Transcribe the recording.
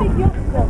çekiyor musun?